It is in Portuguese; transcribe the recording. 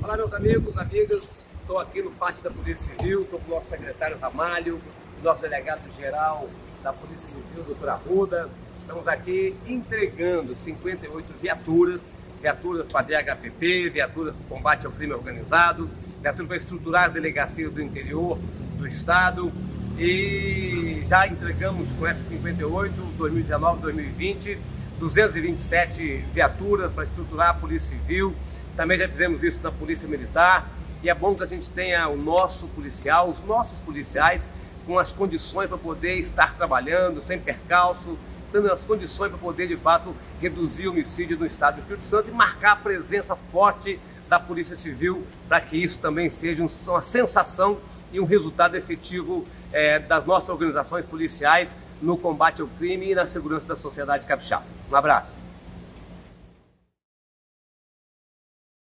Olá, meus amigos, amigas. Estou aqui no pátio da Polícia Civil, estou com o nosso secretário Ramalho, nosso delegado-geral da Polícia Civil, doutor Arruda. Estamos aqui entregando 58 viaturas, viaturas para DHPP, viaturas para combate ao crime organizado, viaturas para estruturar as delegacias do interior do Estado. E já entregamos com essas 58, 2019, 2020, 227 viaturas para estruturar a Polícia Civil. Também já fizemos isso na Polícia Militar. E é bom que a gente tenha o nosso policial, os nossos policiais, com as condições para poder estar trabalhando, sem percalço, tendo as condições para poder, de fato, reduzir o homicídio no Estado do Espírito Santo e marcar a presença forte da Polícia Civil para que isso também seja uma sensação e um resultado efetivo é, das nossas organizações policiais no combate ao crime e na segurança da sociedade capixaba. Um abraço.